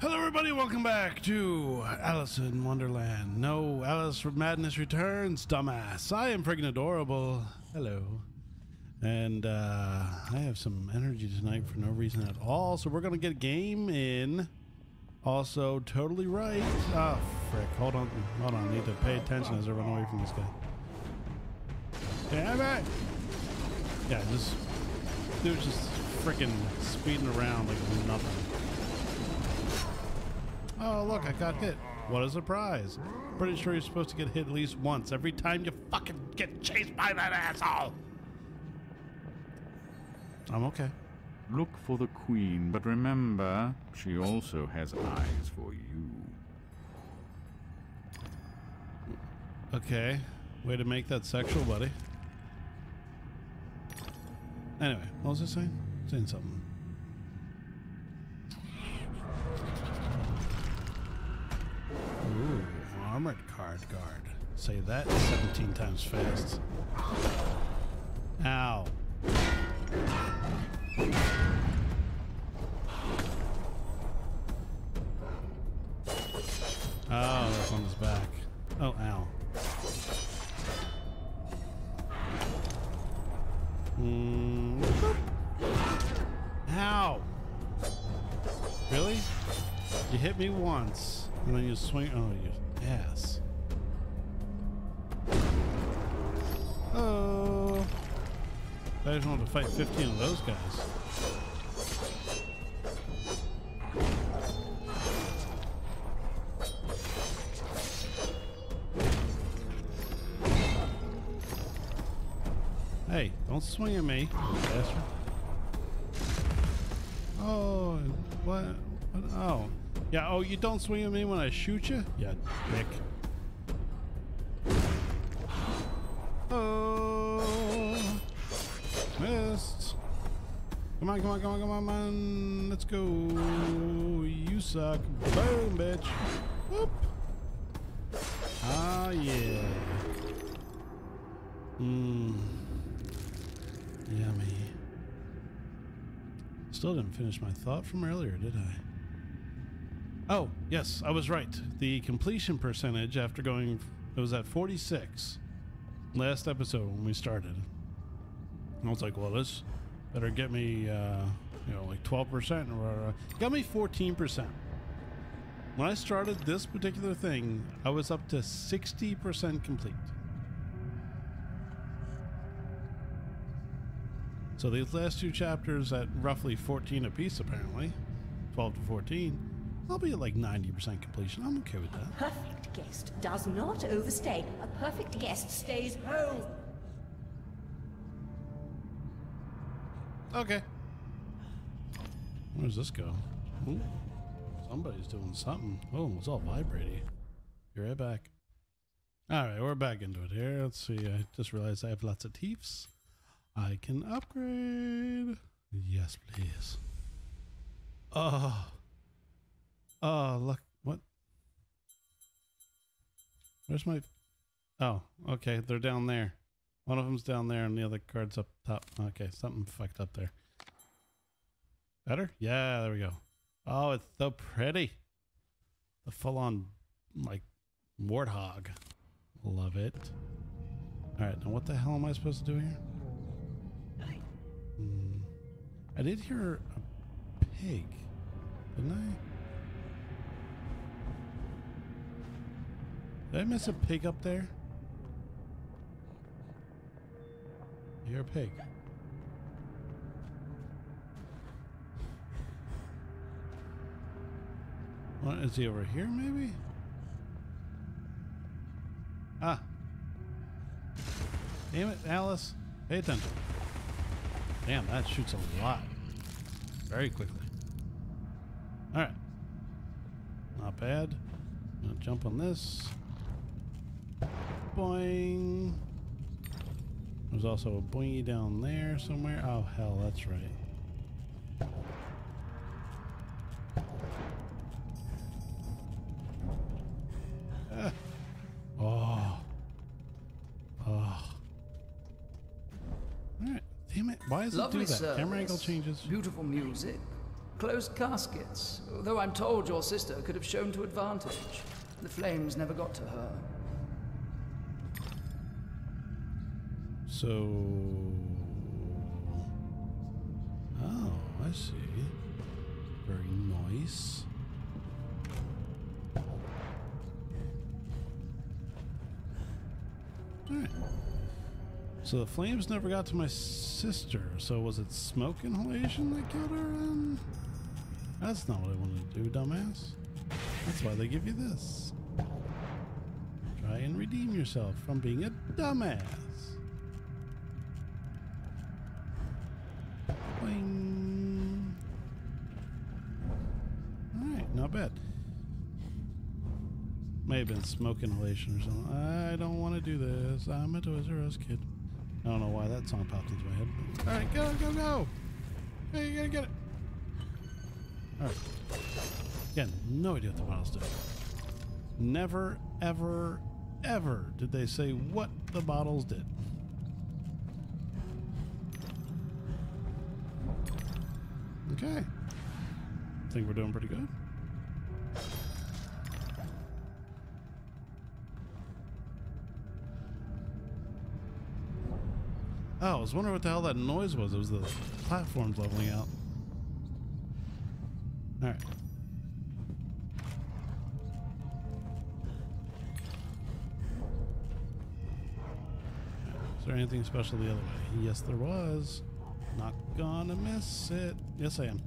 Hello, everybody. Welcome back to Alice in Wonderland. No, Alice from Madness returns, dumbass. I am freaking adorable. Hello. And uh, I have some energy tonight for no reason at all. So we're going to get a game in. Also, totally right. Oh, frick. Hold on. Hold on. I need to pay attention as I run away from this guy. Damn it! Yeah, this dude's just freaking speeding around like nothing. Oh, look, I got hit. What a surprise. Pretty sure you're supposed to get hit at least once every time you fucking get chased by that asshole. I'm okay. Look for the queen, but remember, she also has eyes for you. Okay. Way to make that sexual, buddy. Anyway, what was I saying? Saying something. Ooh, armored card guard. Say that 17 times fast. Ow. Oh, that's on his back. Oh, ow. Mm. Ow! Really? You hit me once, and then you swing. Oh, you ass. Oh. Uh, I just want to fight 15 of those guys. Hey, don't swing at me, bastard. Oh, what? Oh. Yeah, oh, you don't swing at me when I shoot you? Yeah, dick. Oh. Missed. Come on, come on, come on, come on, man. Let's go. You suck. Boom, bitch. Whoop. Ah, yeah. Mmm. Yummy. Still didn't finish my thought from earlier, did I? Oh, yes, I was right. The completion percentage after going, it was at 46 last episode when we started. And I was like, well, this better get me, uh, you know, like 12% or got me 14%. When I started this particular thing, I was up to 60% complete. So these last two chapters at roughly 14 apiece, apparently, 12 to 14, I'll be at like 90% completion. I'm okay with that. Perfect guest does not overstay. A perfect guest stays home. Okay. Where does this go? Ooh, somebody's doing something. Oh, it's all vibrating. Be right back. All right, we're back into it here. Let's see. I just realized I have lots of teeths. I can upgrade. Yes, please. Oh. Oh, look. What? Where's my... Oh, okay. They're down there. One of them's down there and the other card's up top. Okay, something fucked up there. Better? Yeah, there we go. Oh, it's so pretty. The full-on, like, warthog. Love it. All right, now what the hell am I supposed to do here? Hmm. I did hear a pig, didn't I? Did I miss a pig up there? Hear a pig. What is he over here maybe? Ah. Damn it, Alice. Pay attention. Damn, that shoots a lot. Very quickly. Alright. Not bad. Gonna jump on this. Boing. There's also a boingy down there somewhere. Oh, hell, that's right. Ah. Oh. Oh. Alright. Damn it. Why does Lovely it do that? Camera angle changes. Beautiful music. Closed caskets, though I'm told your sister could have shown to advantage. The flames never got to her. So. Oh, I see. Very nice. Alright. So the flames never got to my sister. So was it smoke inhalation that killed her? That's not what I wanted to do, dumbass. That's why they give you this. Try and redeem yourself from being a dumbass. Boing. Mm. Alright, not bad. May have been smoke inhalation or something. I don't want to do this. I'm a Toys R Us kid. I don't know why that song popped into my head. Alright, go, go, go! Hey, you gotta get it! Alright. Again, no idea what the bottles do. Never, ever, ever did they say what the bottles did. Okay. I think we're doing pretty good. Oh, I was wondering what the hell that noise was. It was the platforms leveling out. Alright. Is there anything special the other way? Yes, there was. Not gonna miss it. Yes, I am.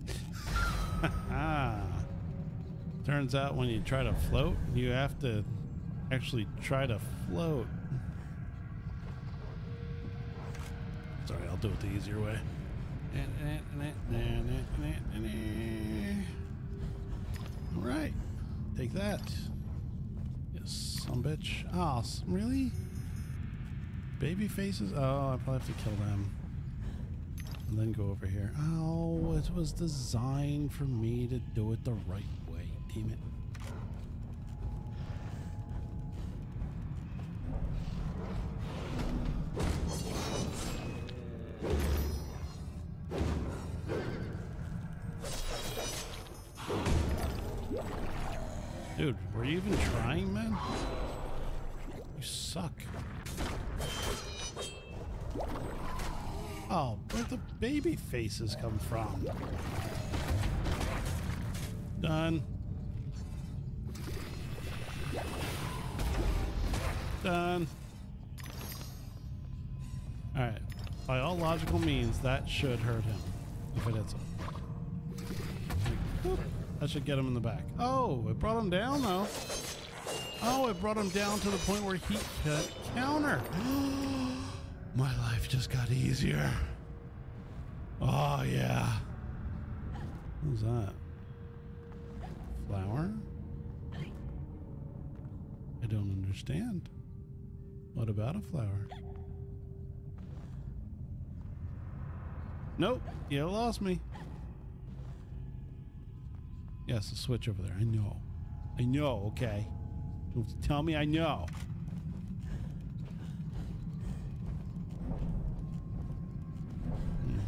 Turns out when you try to float, you have to actually try to float. Sorry, I'll do it the easier way. All right, take that. Yes, some bitch. Oh, really? Baby faces? Oh, I probably have to kill them. And then go over here. Oh, it was designed for me to do it the right way. Damn it. Faces come from? Done. Done. Alright. By all logical means, that should hurt him. If it hits him. Boop. That should get him in the back. Oh, it brought him down, though. Oh, it brought him down to the point where he could counter. My life just got easier. Oh, yeah. Who's that? Flower? I don't understand. What about a flower? Nope, you lost me. Yes, a switch over there. I know. I know, okay? Don't tell me I know.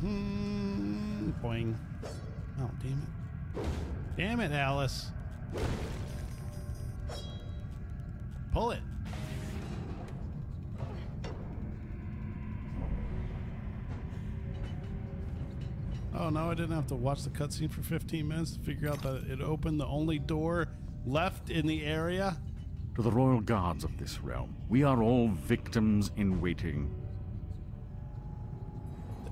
Mm-hmm. Boing. Oh, damn it. Damn it, Alice. Pull it. Oh, no, I didn't have to watch the cutscene for 15 minutes to figure out that it opened the only door left in the area. To the royal guards of this realm, we are all victims in waiting.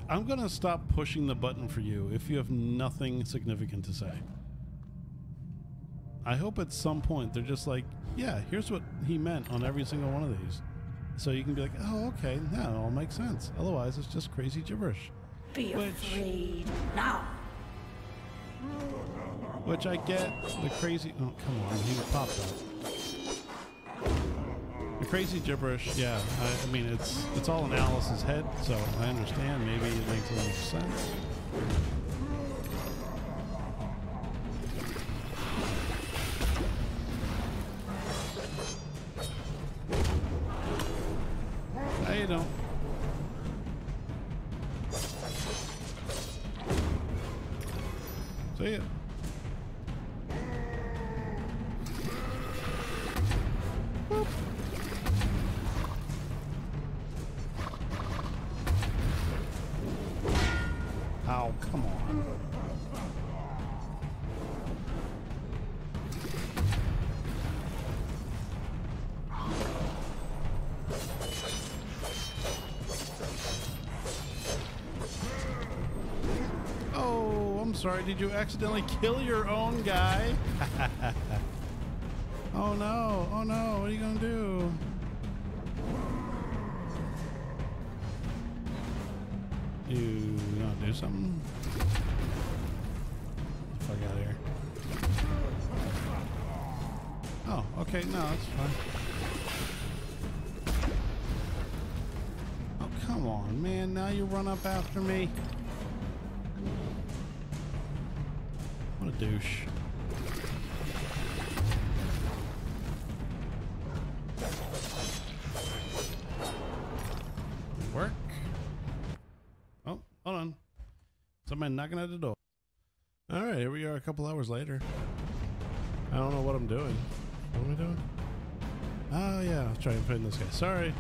I'm going to stop pushing the button for you if you have nothing significant to say. I hope at some point they're just like, yeah, here's what he meant on every single one of these. So you can be like, oh, okay, that all makes sense. Otherwise, it's just crazy gibberish. Be Which- afraid now. Which I get the crazy. Oh, come on, he popped up. The crazy gibberish, yeah. I, I mean, it's it's all in Alice's head, so I understand. Maybe it makes a little sense. I don't. See? Ya. Sorry. Did you accidentally kill your own guy? oh no. Oh no. What are you going to do? You gonna do something? Fuck out of here. Oh, okay, no, that's fine. Oh, come on, man. Now you run up after me. Douche. Work. Oh, hold on. Somebody knocking at the door. All right, here we are a couple hours later. I don't know what I'm doing. What am I doing? Oh, yeah, I was trying to find this guy. Sorry.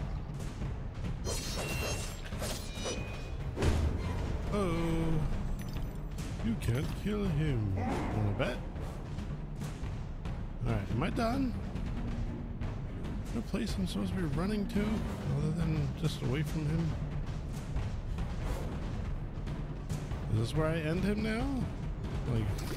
Kill him. Wanna bet? Alright, am I done? A place I'm supposed to be running to? Other than just away from him? Is this where I end him now? Like...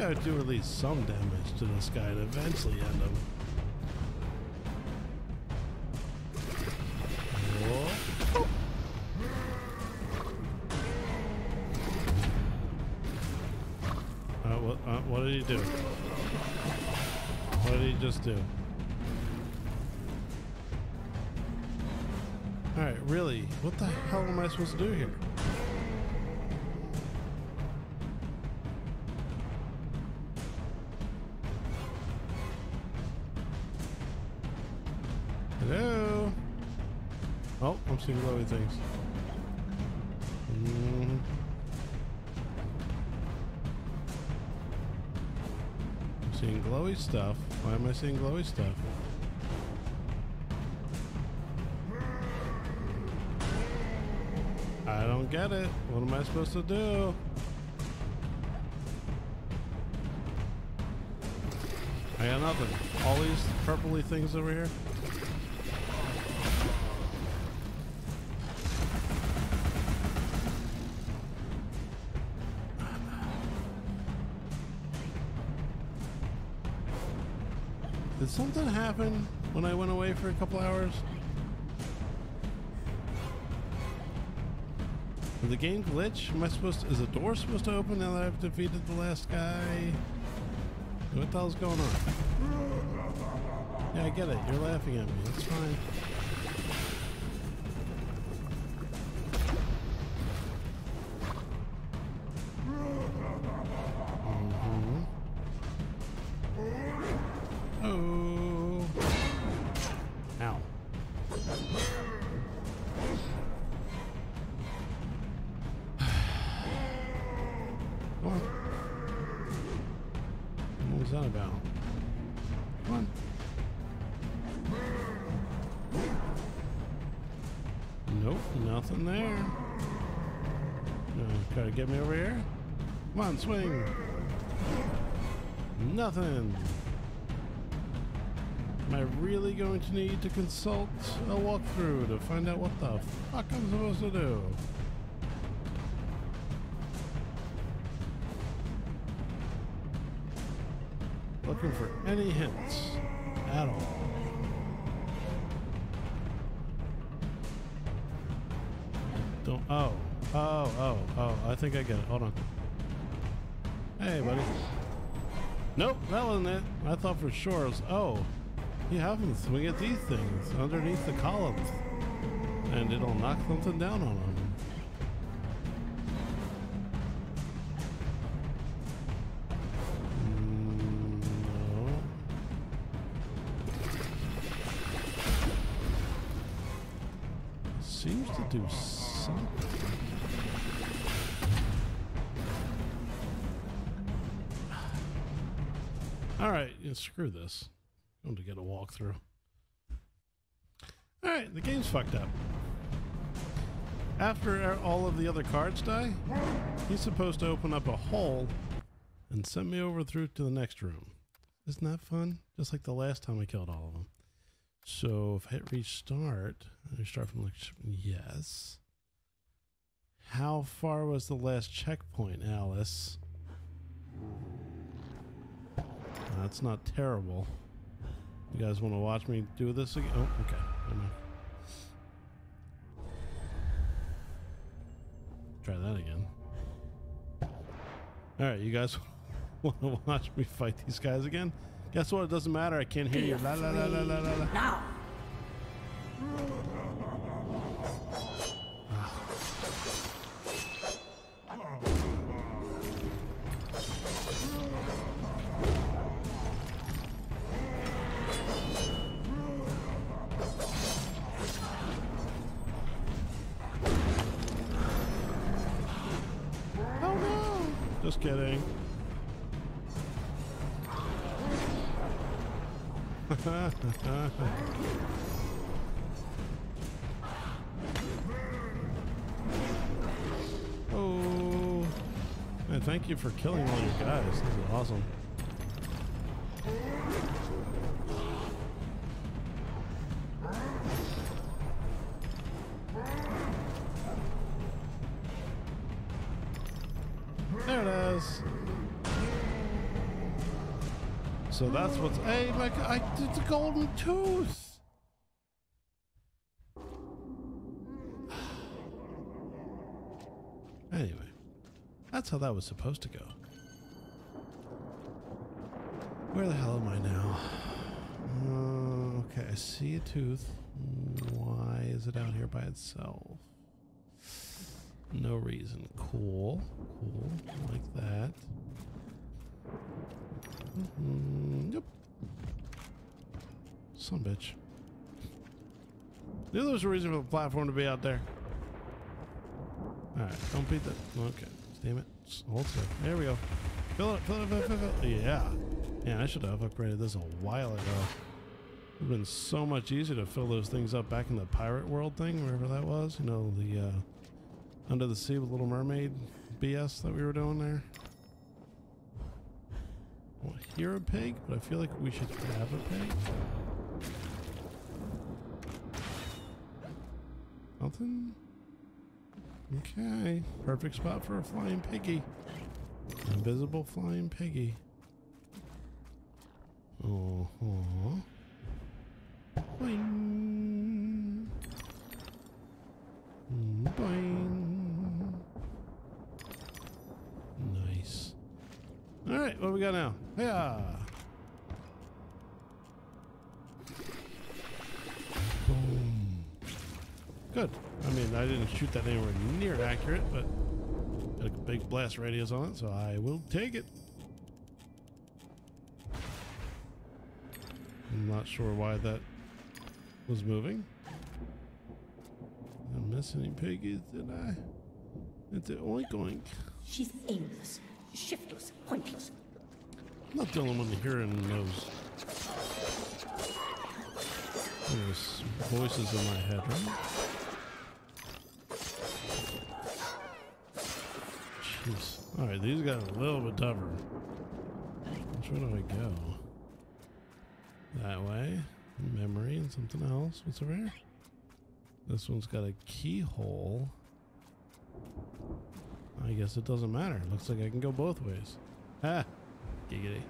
I'd do at least some damage to this guy to eventually end him? Uh, what, uh, what did he do? What did he just do? Alright, really? What the hell am I supposed to do here? Things. I'm seeing glowy stuff. Why am I seeing glowy stuff? I don't get it. What am I supposed to do? I got nothing. All these purpley things over here. Did something happen when I went away for a couple hours? Did the game glitch? Am I supposed to, is the door supposed to open now that I've defeated the last guy? What the hell's going on? Yeah, I get it. You're laughing at me. That's fine. Get me over here. Come on, swing. Nothing. Am I really going to need to consult a walkthrough to find out what the fuck I'm supposed to do? Looking for any hints think I get it. Hold on. Hey, buddy. Nope, that wasn't it. I thought for sure it was. Oh. You have them swing at these things underneath the columns. and it'll knock something down on them. Screw this. I'm going to get a walkthrough. All right, the game's fucked up. After all of the other cards die, he's supposed to open up a hole and send me over through to the next room. Isn't that fun? Just like the last time I killed all of them. So if I hit restart, I start from like yes. How far was the last checkpoint, Alice? That's not terrible. You guys want to watch me do this again? Oh, okay. Try that again. All right, you guys want to watch me fight these guys again? Guess what? It doesn't matter. I can't hear you. La la la la la. la. Now, oh. Man, thank you for killing all your guys. This is awesome. That's what's. My God, I did the golden tooth. Anyway, that's how that was supposed to go. Where the hell am I now? Uh, okay, I see a tooth. Why is it out here by itself? No reason. Cool. Cool. Like that. Mm, yep. Some bitch. Knew there was a reason for the platform to be out there. Alright, don't beat that. Okay. Damn it. Hold still. There we go. Fill it, fill it, fill it, fill it. Yeah. Yeah, I should have upgraded this a while ago. It would have been so much easier to fill those things up back in the pirate world thing, wherever that was. You know, the uh, under the sea with Little Mermaid BS that we were doing there. I want to hear a pig, but I feel like we should have a pig. Okay. Perfect spot for a flying piggy. Invisible flying piggy. Oh. Boing. Mm, Boing. Nice. All right, what do we got now? Yeah. Didn't shoot that anywhere near accurate, but got a big blast radius on it, so I will take it. I'm not sure why that was moving. I miss any piggies, did I? It's a oink oink. she's aimless, shiftless, pointless. I'm not the only one hearing those, those voices in my head, right? Jeez. Alright, these got a little bit tougher. Which way do I go? That way. Memory and something else. What's over here? This one's got a keyhole. I guess it doesn't matter. Looks like I can go both ways. Ah! Giggity.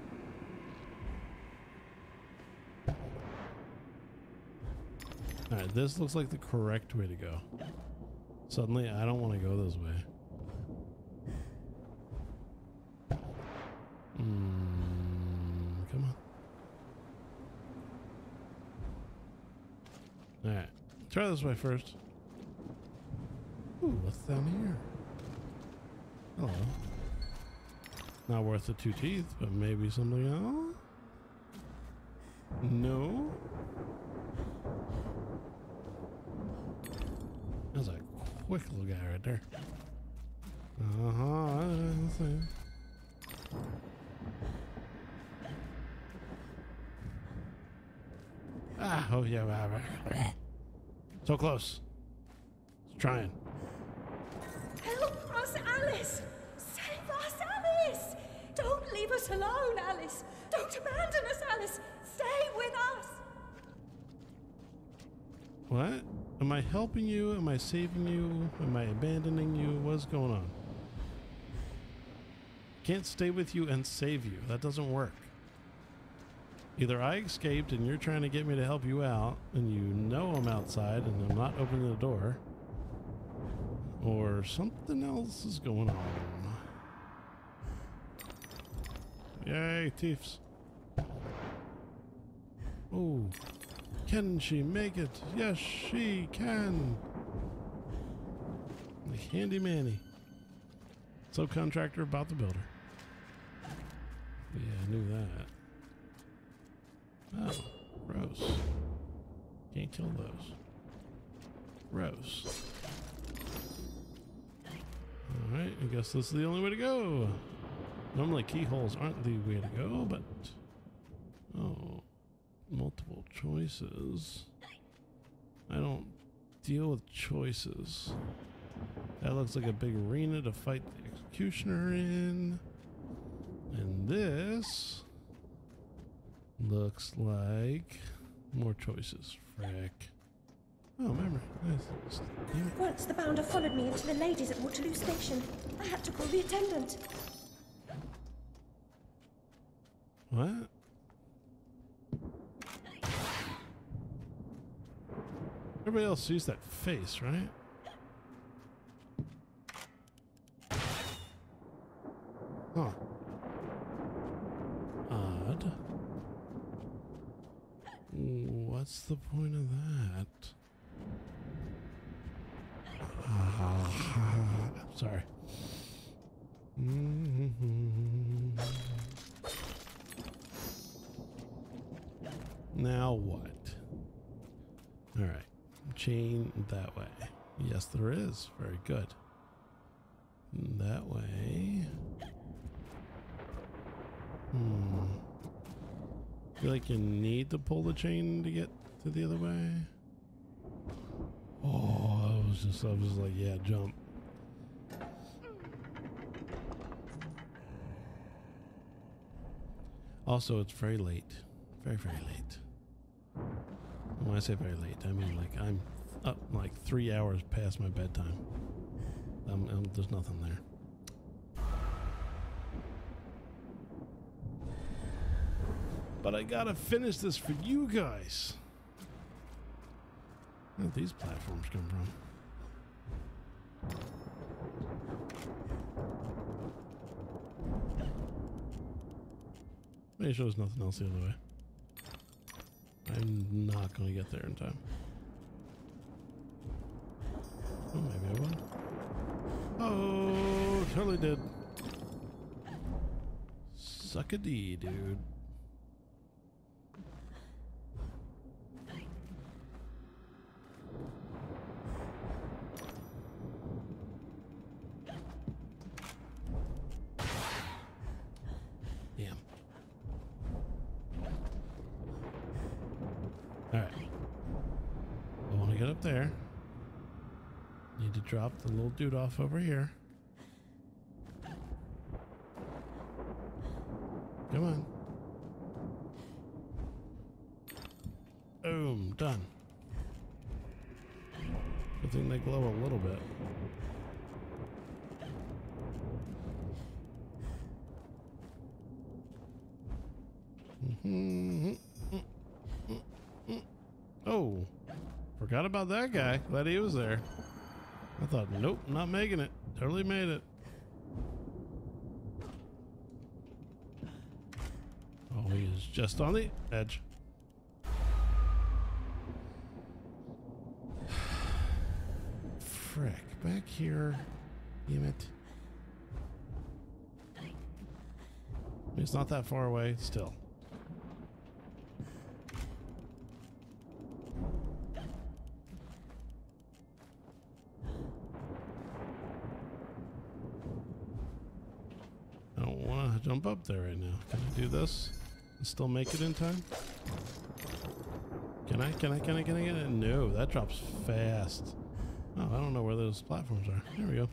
Alright, this looks like the correct way to go. Suddenly, I don't want to go this way. Mm, come on. Alright, try this way first. Ooh, what's down here? Hello. Not worth the two teeth, but maybe something else? No? That's a quick little guy right there. Uh-huh. Ah, oh yeah. So close. It's trying. Help us, Alice! Save us, Alice! Don't leave us alone, Alice! Don't abandon us, Alice! Stay with us! What? Am I helping you? Am I saving you? Am I abandoning you? What's going on? Can't stay with you and save you. That doesn't work. Either I escaped and you're trying to get me to help you out, and you know I'm outside and I'm not opening the door, or something else is going on. Yay, thieves. Oh, can she make it? Yes, she can. The handy manny. Subcontractor about the builder. Yeah, I knew that. Oh, gross. Can't kill those. Gross. Alright, I guess this is the only way to go. Normally keyholes aren't the way to go, but... Oh, multiple choices. I don't deal with choices. That looks like a big arena to fight the executioner in. And this looks like more choices. Frick. Oh, memory. Nice. Once the bounder followed me into the ladies at Waterloo Station. I had to call the attendant. What? Everybody else sees that face, right? Huh. Odd. What's the point of that? Sorry. Now what? All right. Chain that way. Yes, there is. Very good. That way. Hmm. feel like you need to pull the chain to get to the other way. Oh, I was just, I was like, yeah, jump. Also, it's very late. Very, very late. When I say very late, I mean like I'm up like three hours past my bedtime. Um, um, there's nothing there. But I gotta finish this for you guys. Where did these platforms come from? Make sure there's nothing else the other way. I'm not to get there in time. Oh, maybe I will. Oh, totally did. Suck a D, dude. The little dude off over here. Come on. Boom, done. Good thing they glow a little bit. Mhm. Oh, forgot about that guy. Glad he was there. Thought, nope, not making it. Totally made it. Oh, he is just on the edge. frick? Back here. Damn it. It's not that far away, still. I don't want to jump up there right now. Can I do this? And still make it in time? Can I? Can I? Can I? Can I get it? No, that drops fast. Oh, I don't know where those platforms are. There we go.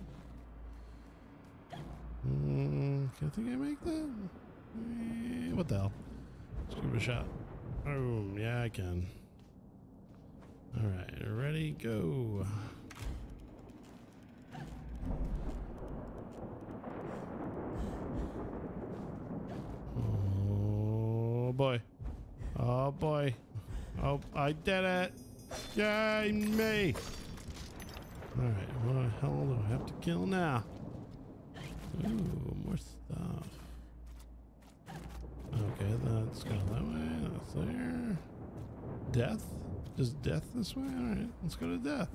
Mm, can I think I make that? Eh, what the hell? Let's give it a shot. Oh, yeah, I can. All right, ready, go. Oh boy. Oh boy. Oh, I did it. Yay, me. All right, what the hell do I have to kill now? Ooh, more stuff. Okay, let's go that way. That's there. Death? Just death this way? Alright, let's go to death.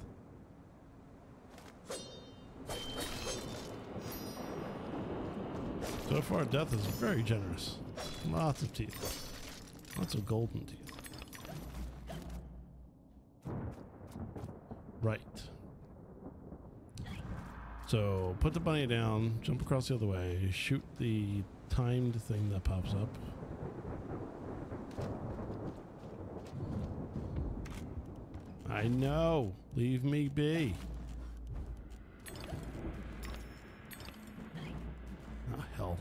So far, death is very generous. Lots of teeth. Lots of golden teeth. Right. So put the bunny down, jump across the other way, shoot the timed thing that pops up. I know. Leave me be. Oh, hell.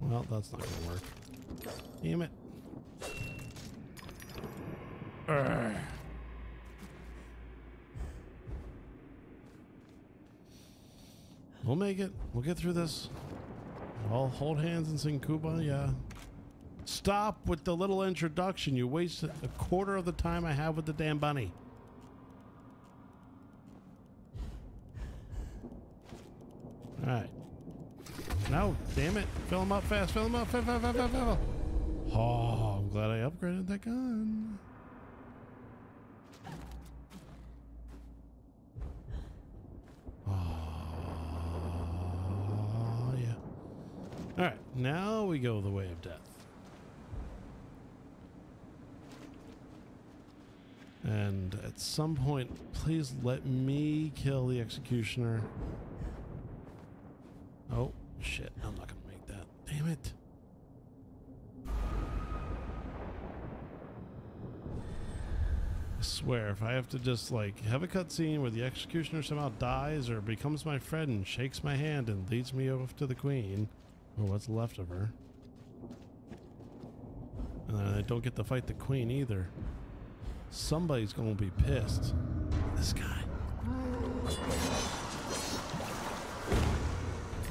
Well, that's not gonna work. Damn it. Urgh. We'll make it. We'll get through this. I'll hold hands and sing Kumbaya. Stop with the little introduction. You waste a quarter of the time I have with the damn bunny. Alright. No, damn it. Fill him up fast. Fill him up. Fill, fill, fill, fill, fill. Oh, I'm glad I upgraded that gun. Oh, yeah. All right, now we go the way of death. And at some point, please let me kill the executioner. Oh, shit. I'm not to make that. Damn it. I swear, if I have to just like have a cutscene where the executioner somehow dies or becomes my friend and shakes my hand and leads me off to the queen, or what's left of her, and I don't get to fight the queen either, somebody's gonna be pissed. This guy.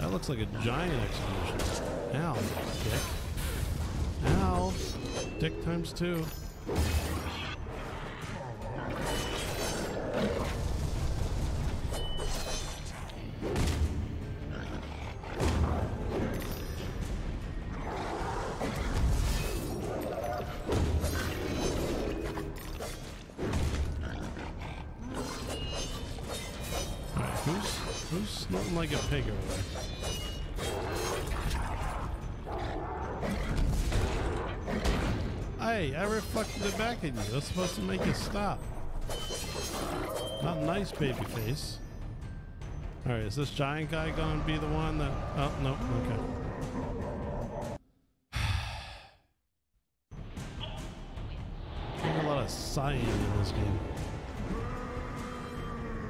That looks like a giant executioner. Ow, dick. Ow. Dick times two. Supposed to make it stop. Not nice, baby face. Alright, is this giant guy gonna be the one that oh no, okay. There's a lot of sighing in this game.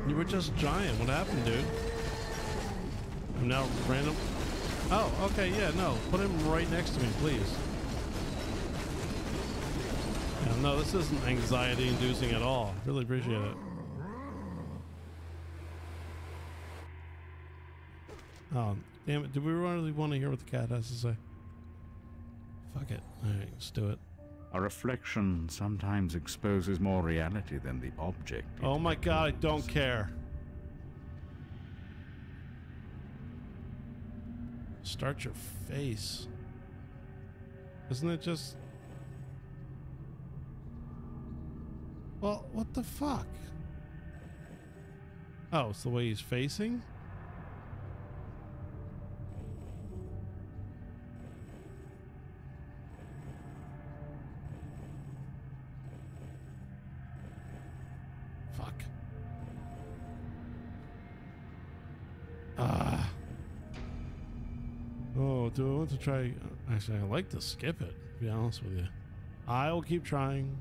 You were just giant. What happened, dude? I'm now random. Oh, okay, yeah, no. Put him right next to me, please. No, this isn't anxiety inducing at all. Really appreciate it. Oh, damn it. Do we really want to hear what the cat has to say? Fuck it. Alright, let's do it. A reflection sometimes exposes more reality than the object. Oh my god, I don't care. Start your face. Isn't it just. Well, what the fuck? Oh, it's the way he's facing? Fuck. Ah. Oh, do I want to try? Actually, I like to skip it, to be honest with you. I will keep trying.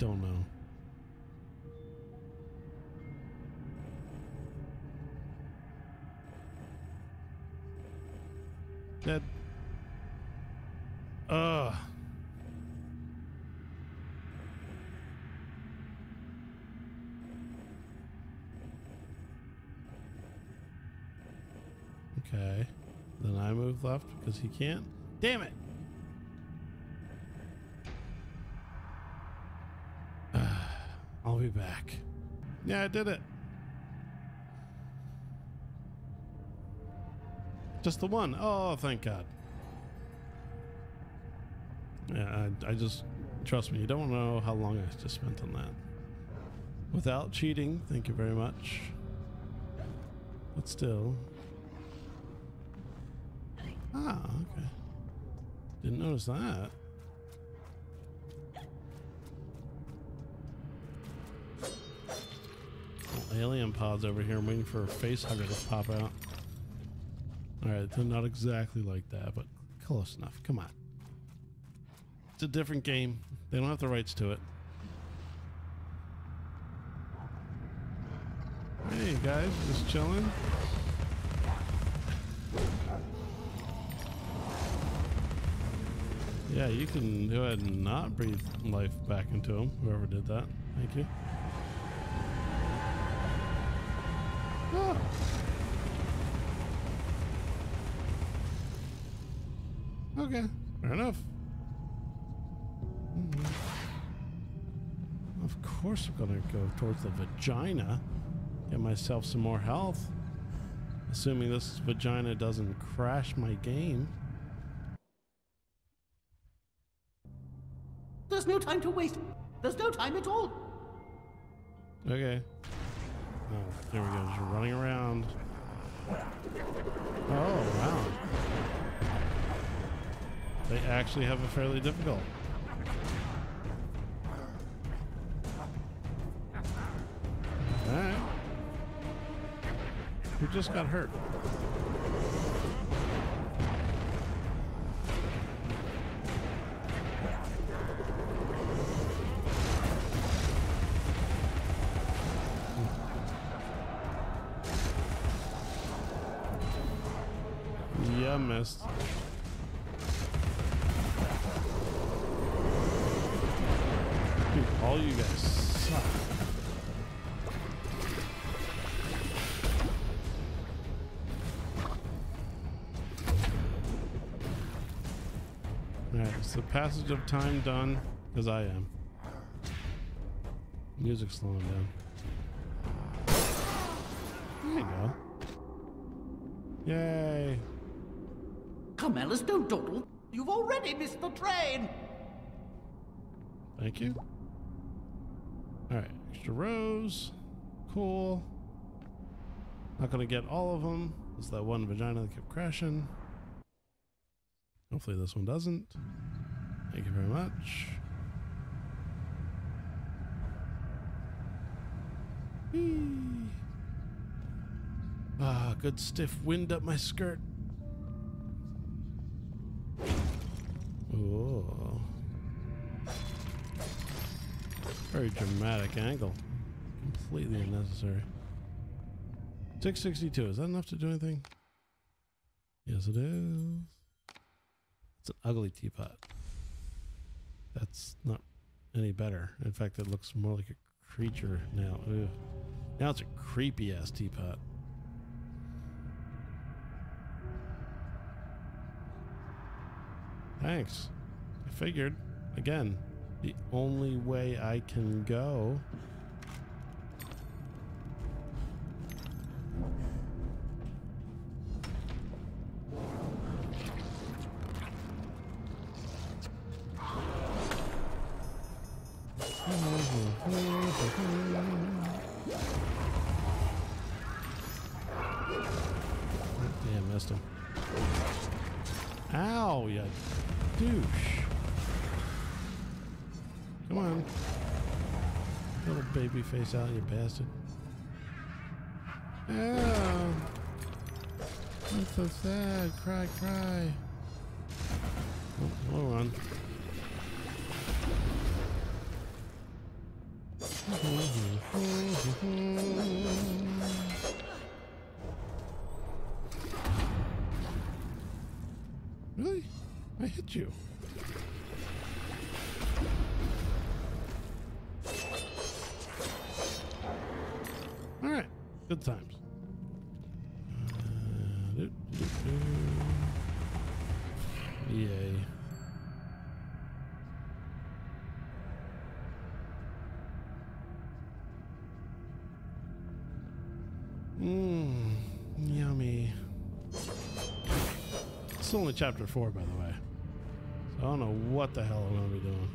Don't know. Dead. Ugh. Okay. Then I move left because he can't. Damn it! I'll be back. Yeah, I did it. Just the one. Oh, thank God. Yeah, I, I just trust me. You don't know how long I just spent on that. Without cheating, thank you very much. But still. Ah, okay. Didn't notice that. Alien pods over here waiting for a face hugger to pop out. Alright, they're not exactly like that, but close enough. Come on. It's a different game. They don't have the rights to it. Hey guys, just chilling. Yeah, you can go ahead and not breathe life back into him, whoever did that. Thank you. Okay, fair enough. Mhm. Of course I'm gonna go towards the vagina. Get myself some more health. Assuming this vagina doesn't crash my game. There's no time to waste. There's no time at all. Okay. Oh, there we go. Just running around. Oh, wow. They actually have it fairly difficult. Alright. Who just got hurt? All you guys suck. Alright, is the passage of time done? Because I am. Music's slowing down. There you go. Yay. Come, Alice, don't dawdle. You've already missed the train. Thank you. Extra rows. Cool. Not gonna get all of them. There's that one vagina that kept crashing. Hopefully this one doesn't. Thank you very much. Whee. Ah, good stiff wind up my skirt. Very dramatic angle. Completely unnecessary. 662. Is that enough to do anything? Yes, it is. It's an ugly teapot. That's not any better. In fact, it looks more like a creature now. Ugh. Now it's a creepy ass teapot. Thanks. I figured. Again, the only way I can go. Damn, missed him. Ow, you douche. Come on. Little baby face out, you bastard. Ow. That's so sad. Cry, cry. Oh, hold on. It's only chapter four, by the way. So I don't know what the hell I'm gonna be doing.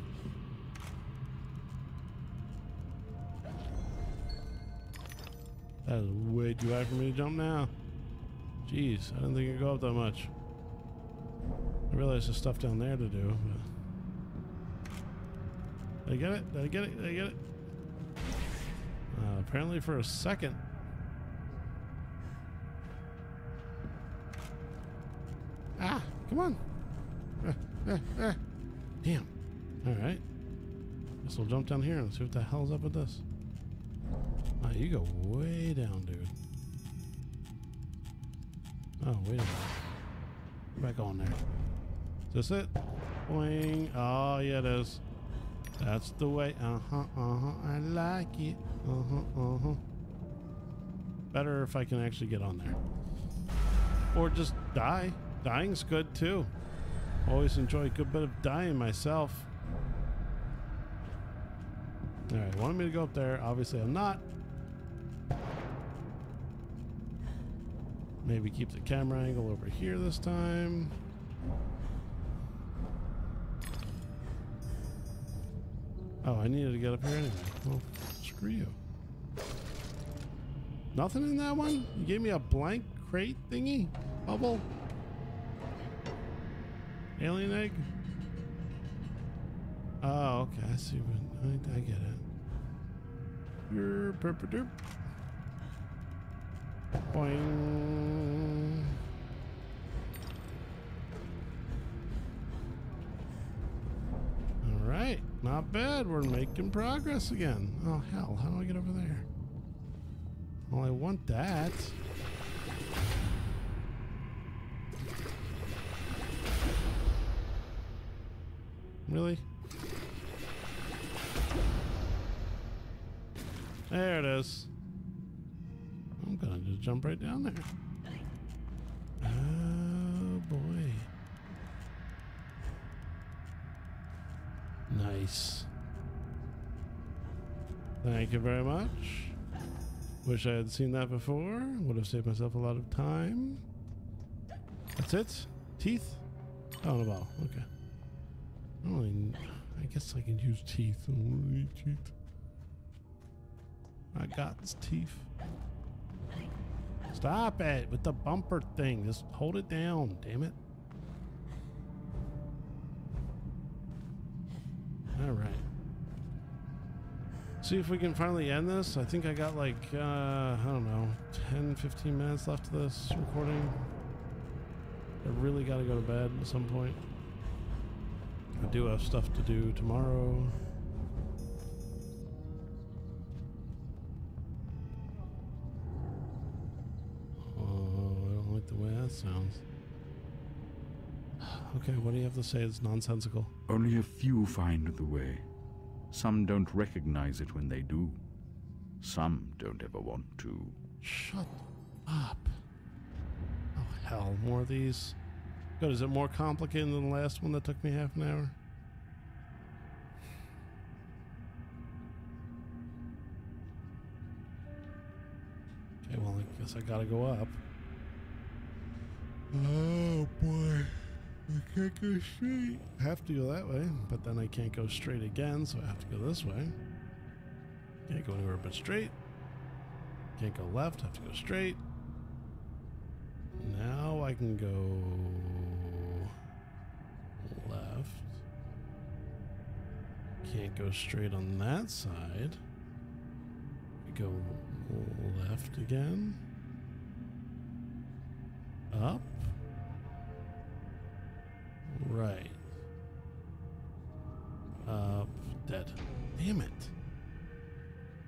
That is way too high for me to jump now. Jeez, I didn't think it'd go up that much. I realize there's stuff down there to do, but... Did I get it? Did I get it? Did I get it? Uh, apparently for a second. Ah, come on. Ah, ah, ah. Damn. Alright. Guess we'll jump down here and see what the hell's up with this. Ah, you go way down, dude. Oh, wait a minute. Back on there. Is this it? Boing. Oh, yeah, it is. That's the way. Uh-huh, uh-huh. I like it. Uh-huh, uh-huh. Better if I can actually get on there. Or just die. Dying's good, too. Always enjoy a good bit of dying myself. Alright, wanted me to go up there. Obviously, I'm not. Maybe keep the camera angle over here this time. Oh, I needed to get up here anyway. Well, screw you. Nothing in that one? You gave me a blank crate thingy? Bubble? Alien egg? Oh, okay. I see what I, I get it. Derp. Boing. All right, not bad. We're making progress again. Oh hell, how do I get over there? Well, I want that. Really? There it is. I'm gonna just jump right down there. Oh boy. Nice. Thank you very much. Wish I had seen that before. Would have saved myself a lot of time. That's it? Teeth? Oh, no ball. Okay. I, I guess I can use teeth. Teeth. I got this teeth. Stop it with the bumper thing. Just hold it down, damn it. All right. See if we can finally end this. I think I got like, uh, I don't know, 10, 15 minutes left of this recording. I really got to go to bed at some point. I do have stuff to do tomorrow. Oh, I don't like the way that sounds. Okay, what do you have to say? It's nonsensical. Only a few find the way. Some don't recognize it when they do. Some don't ever want to. Shut up. Oh, hell, more of these. Good, is it more complicated than the last one that took me half an hour? Okay, well, I guess I gotta go up. Oh, boy. I can't go straight. I have to go that way, but then I can't go straight again, so I have to go this way. Can't go anywhere but straight. Can't go left, have to go straight. Now I can go Can't go straight on that side. Go left again. Up. Right. Up. Dead. Damn it.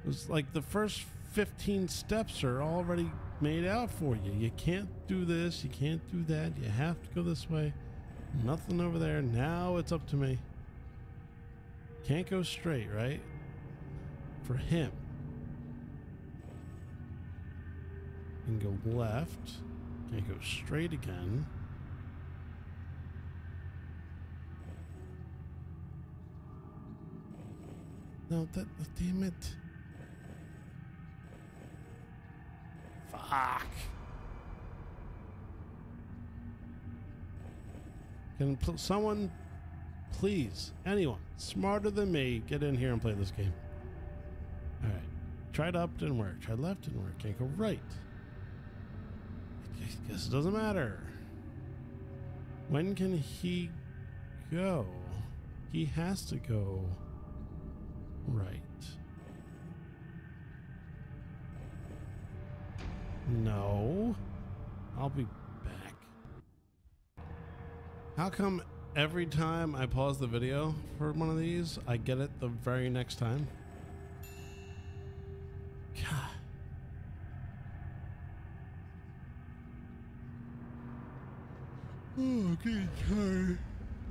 It was like the first 15 steps are already made out for you. You can't do this, you can't do that, you have to go this way. Nothing over there. Now it's up to me. Can't go straight, right? For him. Can go left. Can't go straight again. No, that, damn it. Fuck. Can someone, please, anyone smarter than me, get in here and play this game? All right. Tried up, didn't work. Tried left, didn't work. Can't go right. I guess it doesn't matter. When can he go? He has to go right. No. I'll be back. How come every time I pause the video for one of these, I get it the very next time? God. Oh, getting tired.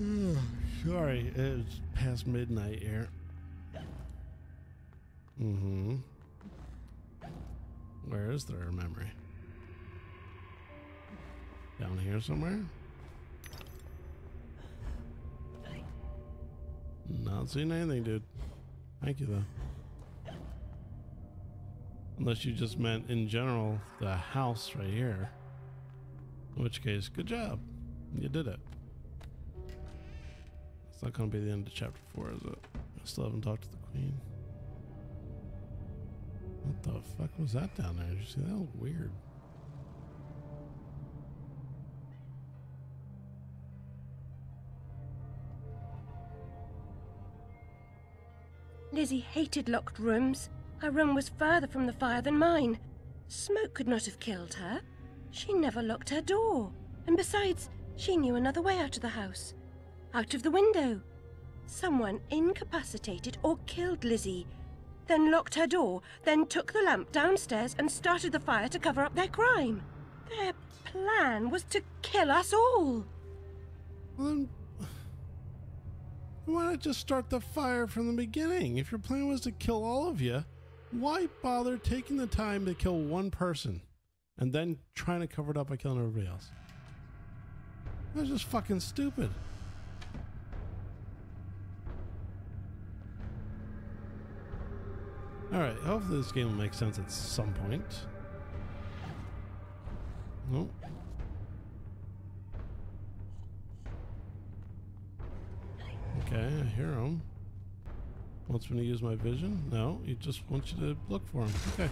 Oh, sorry, it's past midnight here. Mm-hmm. Where is their memory? Down here somewhere? Not seeing anything, dude. Thank you, though. Unless you just meant in general the house right here. In which case, good job. You did it. It's not going to be the end of chapter 4, is it? I still haven't talked to the queen. What the fuck was that down there? Did you see that? was weird. Lizzie hated locked rooms. Her room was further from the fire than mine. Smoke could not have killed her. She never locked her door. And besides, she knew another way out of the house. Out of the window. Someone incapacitated or killed Lizzie, then locked her door, then took the lamp downstairs and started the fire to cover up their crime. Their plan was to kill us all. Then, why not just start the fire from the beginning? If your plan was to kill all of you, why bother taking the time to kill one person and then trying to cover it up by killing everybody else? That's just fucking stupid. Alright, hopefully this game will make sense at some point. Nope. Okay, I hear him. Wants me to use my vision? No, he just wants you to look for him. Okay.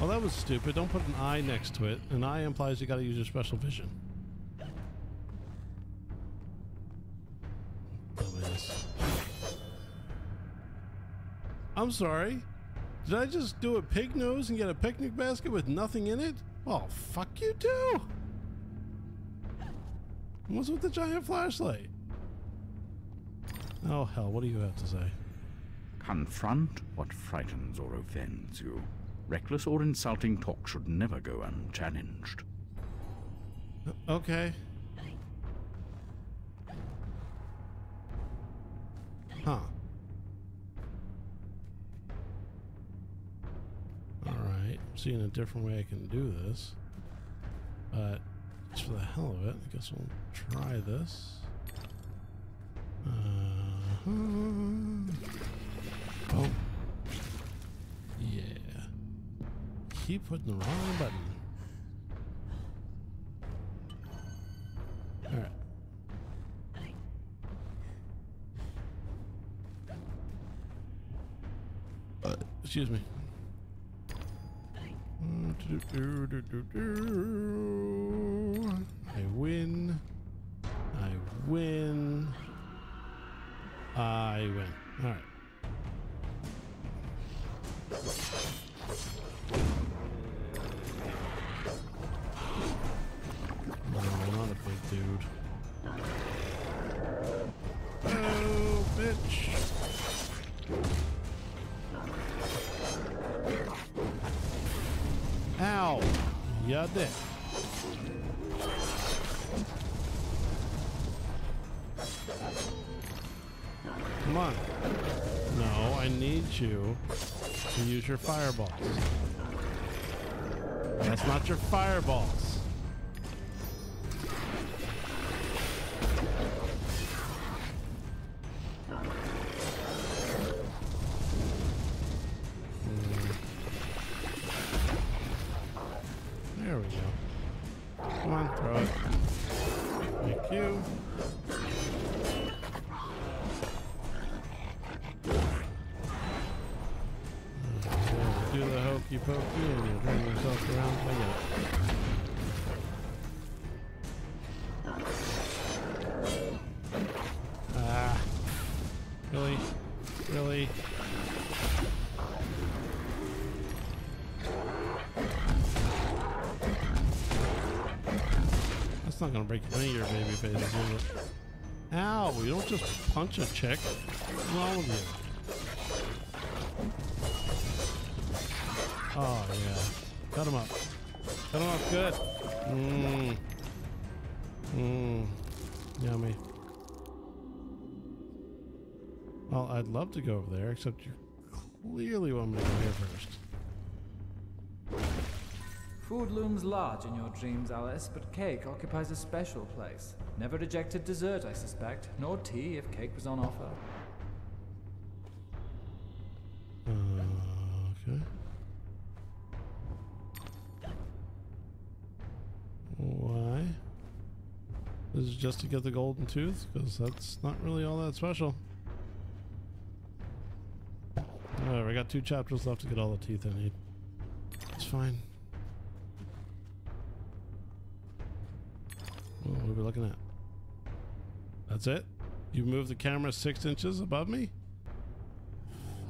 Well, that was stupid. Don't put an eye next to it. An eye implies you gotta use your special vision. I'm sorry. Did I just do a pig nose and get a picnic basket with nothing in it? Well, fuck you too. What's with the giant flashlight? Oh hell, what do you have to say? Confront what frightens or offends you. Reckless or insulting talk should never go unchallenged. Okay. Huh. Alright, I'm seeing a different way I can do this. But just for the hell of it, I guess we'll try this. Uh-huh. Oh. Yeah. Keep putting the wrong button. Uh, excuse me. I win. I win. I win. All right. No, not a big dude. Oh, bitch. Ow. Yeah, dick. You to use your fireballs. That's not your fireballs. Gonna break any of your baby faces, is it? Ow! You don't just punch a chick. What's wrong with you? Oh yeah. Cut him up. Cut him up good. Mmm. Mmm. Yummy. Well, I'd love to go over there, except you clearly want me to go here first. Food looms large in your dreams, Alice, but cake occupies a special place. Never rejected dessert, I suspect, nor tea if cake was on offer. Uh, okay. Why? This is just to get the golden tooth? Because that's not really all that special. Alright, we got two chapters left to get all the teeth I need. It's fine. What are we looking at? That's it? You moved the camera six inches above me?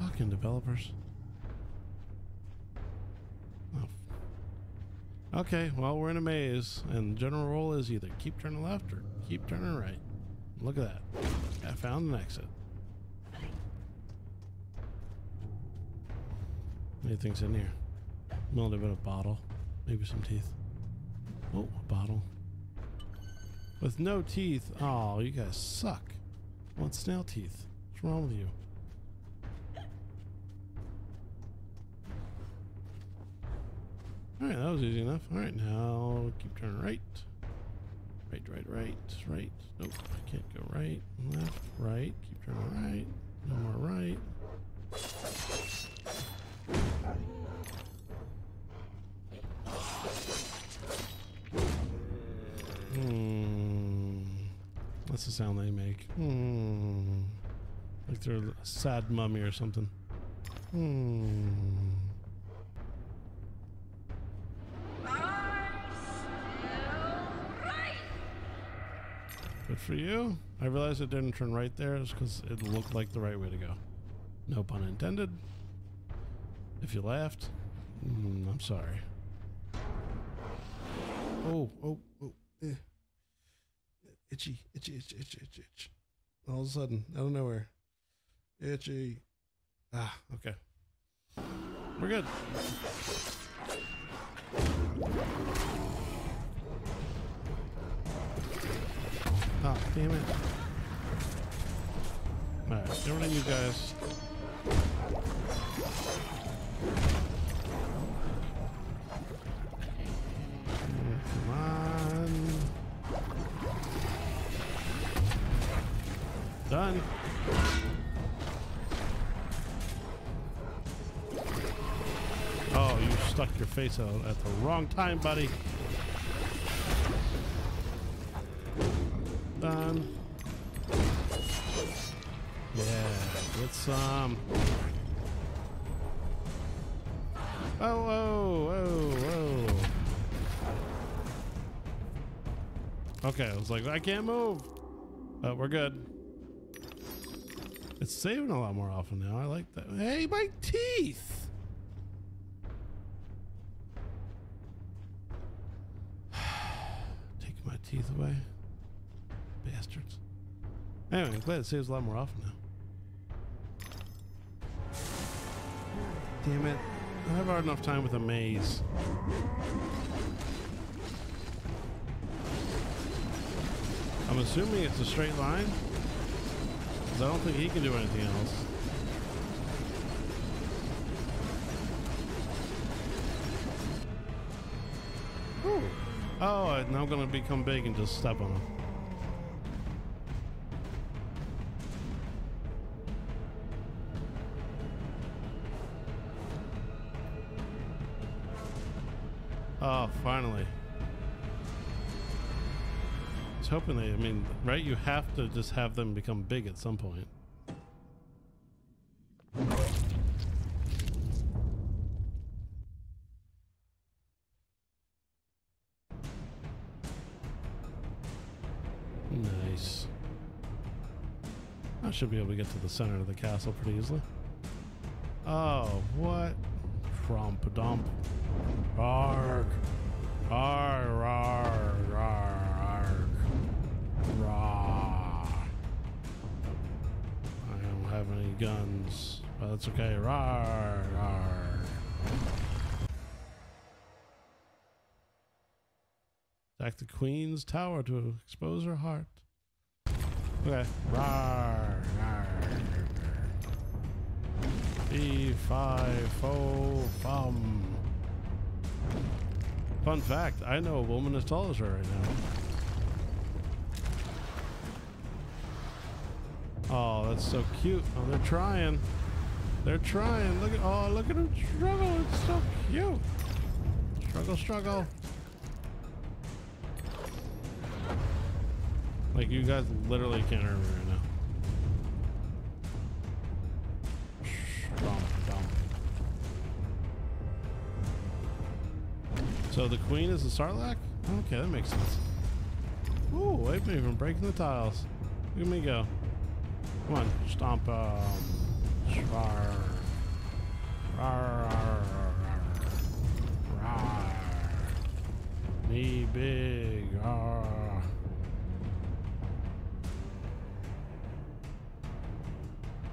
Fucking developers. Oh. Okay, well, we're in a maze, and the general rule is either keep turning left or keep turning right. Look at that. I found an exit. Anything's in here? A little bit of bottle. Maybe some teeth. Oh, a bottle. With no teeth. Oh, you guys suck. I want snail teeth. What's wrong with you? Alright, that was easy enough. Alright, now keep turning right. Right, right, right, right. Nope, I can't go right. Left, right. Keep turning right. No more right. Hmm. That's the sound they make. Hmm. Like they're a sad mummy or something. Hmm. Good for you. I realized it didn't turn right there because it looked like the right way to go. No pun intended. If you laughed, mm, I'm sorry. Oh, oh, oh. Eh. Itchy, itchy, itchy, itchy, itchy, itchy. All of a sudden, out of nowhere. Itchy. Ah, okay. We're good. Oh, damn it. Alright, get rid you guys. Come on. Done. Oh, you stuck your face out at the wrong time, buddy. Done. Yeah, get some. Oh, whoa, whoa, whoa. Okay, I was like, I can't move. But we're good. It's saving a lot more often now. I like that. Hey, my teeth! Taking my teeth away. Bastards. Anyway, I'm glad it saves a lot more often now. Damn it. I have hard enough time with a maze. I'm assuming it's a straight line. Because I don't think he can do anything else. Ooh. Oh, I'm to become big and just step on him. Hoping they, I mean, right? You have to just have them become big at some point. Nice. I should be able to get to the center of the castle pretty easily. Oh, what? Trump dump. Arg. Arg, arg, arg, Rah. I don't have any guns, but that's okay. Rar, rar. Attack the queen's tower to expose her heart. Okay. Fi, fo, fum. Fun fact, I know a woman as tall as her right now. Oh, that's so cute. Oh, they're trying. They're trying. Look at oh, look at them struggle. It's so cute. Struggle, struggle. Like you guys literally can't hurt me right now. So the queen is the Sarlacc? Okay, that makes sense. Ooh, wait from breaking the tiles. Look at me go. Come on, stomp. Um, rar. Me big. Rar.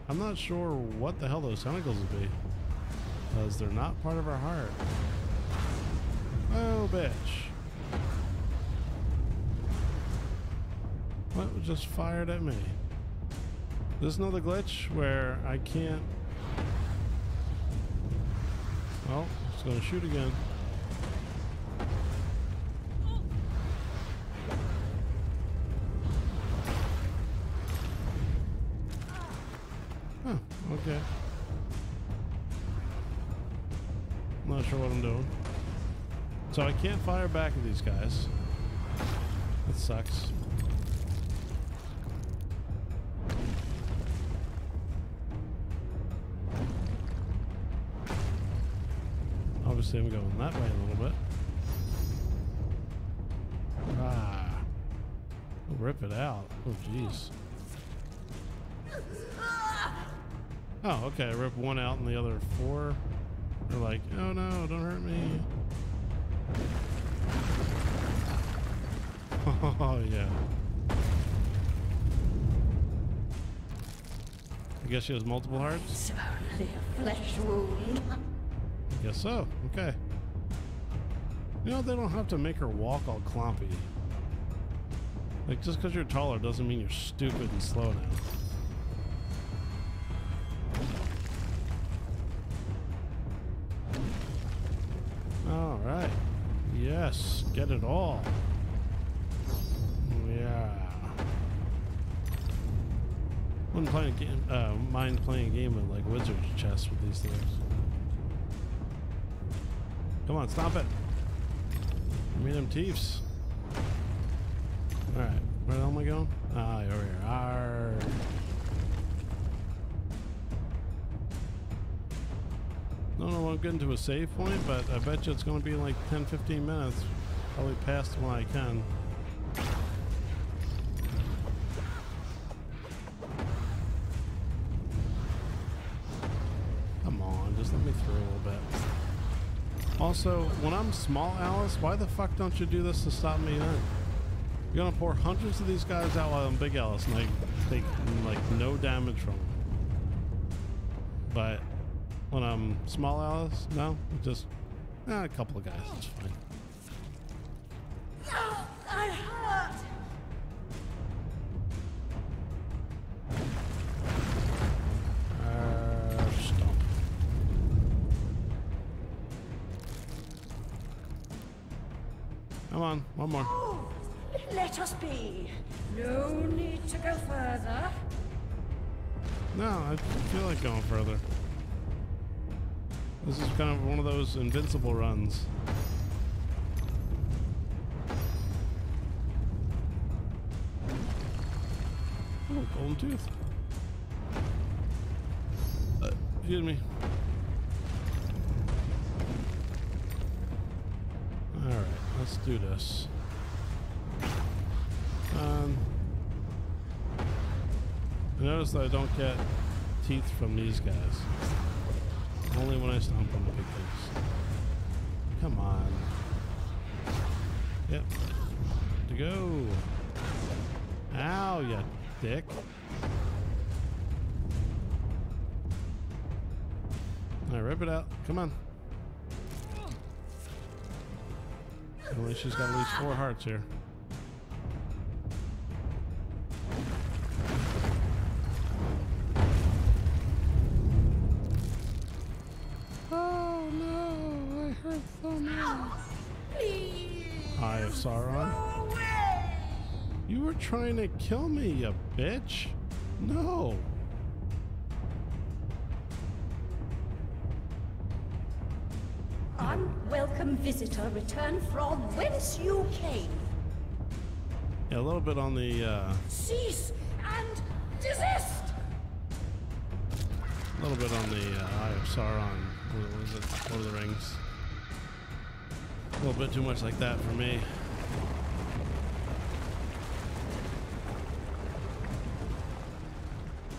I'm not sure what the hell those tentacles would be. Because they're not part of our heart. Oh, bitch. What just fired at me? There's another glitch where I can't... Oh, it's going to shoot again. Huh, okay. Not sure what I'm doing. So I can't fire back at these guys. That sucks. I'm going that way a little bit. Ah. Rip it out. Oh jeez. Oh, okay. I ripped one out and the other four They're like, oh no, don't hurt me. Oh, yeah. I guess she has multiple hearts? It's only a flesh wound. Guess so. Okay. You know, they don't have to make her walk all clompy. Like, just because you're taller doesn't mean you're stupid and slow now. All right. Yes, get it all. Yeah. Wouldn't play a game, uh, mind playing a game of like wizard chess with these things. Come on, stop it. Give me them teeths. Alright, where the hell am I going? Ah, over here. Arr. No, no, I'm getting to a save point, but I bet you it's going to be like 10 15 minutes. Probably past when I can. Also, when I'm small Alice, why the fuck don't you do this to stop me then? You're gonna pour hundreds of these guys out while I'm big Alice and I take like no damage from them. But when I'm small Alice, no, just eh, a couple of guys, it's fine. Those invincible runs. Oh, golden tooth. Uh, excuse me. Alright, let's do this. Um, I notice that I don't get teeth from these guys. Only when I stomp on the big things. Come on. Yep. To go. Ow, you dick. Alright, rip it out. Come on. At least she's got at least four hearts here. Were trying to kill me, you bitch. No. Unwelcome visitor, return from whence you came. Yeah, a little bit on the uh, Cease and desist! a little bit on the uh, Eye of Sauron. What was it? Lord of the Rings. A little bit too much like that for me.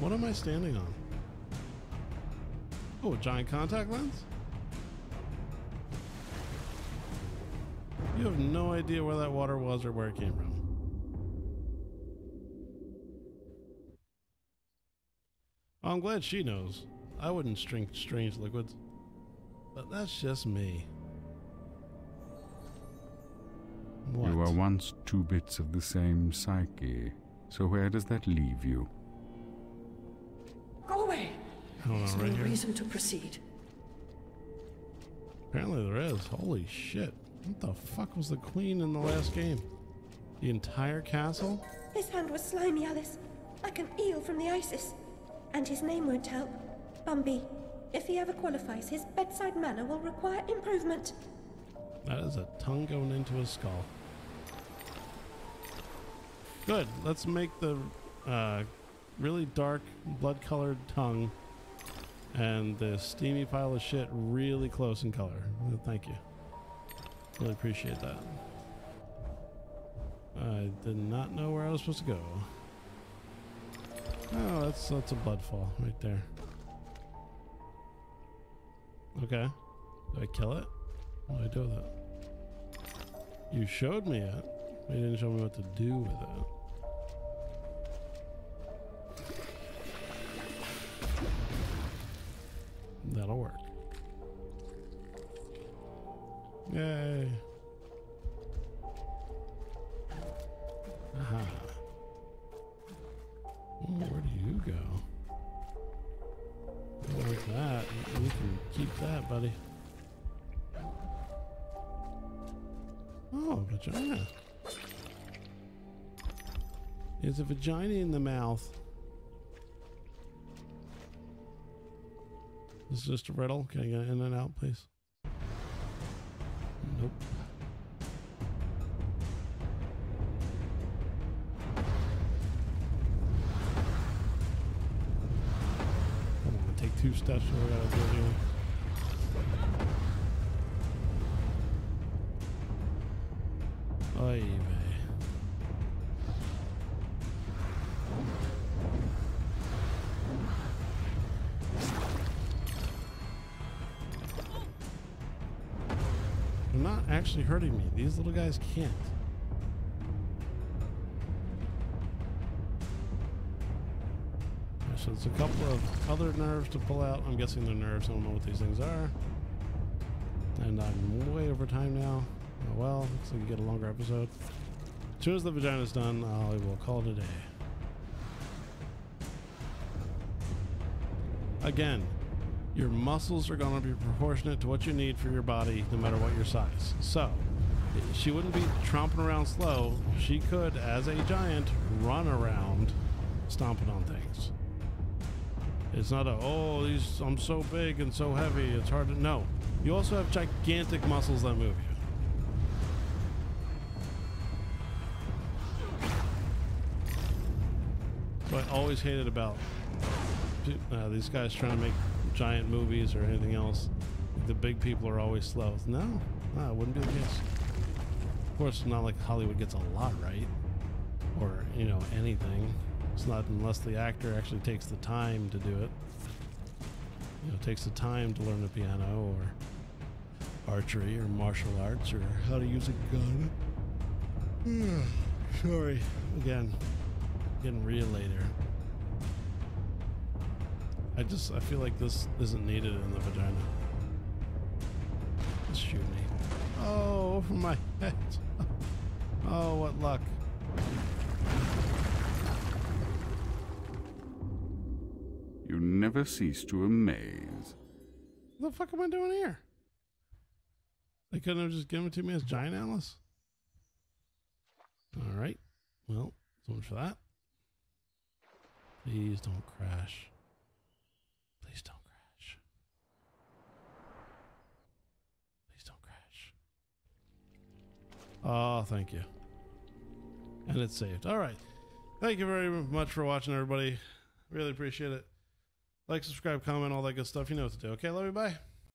What am I standing on? Oh, a giant contact lens? You have no idea where that water was or where it came from. I'm glad she knows. I wouldn't drink strange liquids. But that's just me. What? You were once two bits of the same psyche. So where does that leave you? Go away. Hold There's on, no right here. reason to proceed. Apparently there is. Holy shit. What the fuck was the queen in the last game? The entire castle? His hand was slimy, Alice, like an eel from the Isis. And his name won't help. Bumby. If he ever qualifies, his bedside manner will require improvement. That is a tongue going into his skull. Good. Let's make the uh, really dark, blood-colored tongue and the steamy pile of shit really close in color. Thank you. Really appreciate that. I did not know where I was supposed to go. Oh, that's that's a bloodfall right there. Okay. Do I kill it? What do I do with it? You showed me it. but You didn't show me what to do with it. That'll work. Yay. Aha. Oh, where do you go? Like that. You can keep that, buddy. Oh, vagina. There's a vagina in the mouth. This is just a riddle. Can I get in and out, please? Nope. Come on, take two steps. What we gotta do here? Oy vey. Actually hurting me. These little guys can't. So it's a couple of other nerves to pull out. I'm guessing they're nerves. I don't know what these things are. And I'm way over time now. Oh well, looks like you get a longer episode. As soon as the vagina's done, I will call it a day. Again, your muscles are going to be proportionate to what you need for your body, no matter what your size. So, she wouldn't be tromping around slow. She could, as a giant, run around stomping on things. It's not a, oh, these, I'm so big and so heavy, it's hard to, no. You also have gigantic muscles that move you. I always hated about uh, these guys trying to make giant movies or anything else, the big people are always slow. No, no, it wouldn't be the case. Of course, it's not like Hollywood gets a lot right, or you know anything. It's not unless the actor actually takes the time to do it. You know, takes the time to learn the piano or archery or martial arts or how to use a gun. Sorry, again, getting real later. I just I feel like this isn't needed in the vagina. Just shoot me. Oh, over my head. Oh, what luck. You never cease to amaze. What the fuck am I doing here? They couldn't have just given it to me as Giant Alice? Alright. Well, so much for that. Please don't crash. Please don't crash. Please don't crash. Oh, thank you. And it's saved. All right. Thank you very much for watching, everybody. Really appreciate it. Like, subscribe, comment, all that good stuff. You know what to do. Okay, love you. Bye.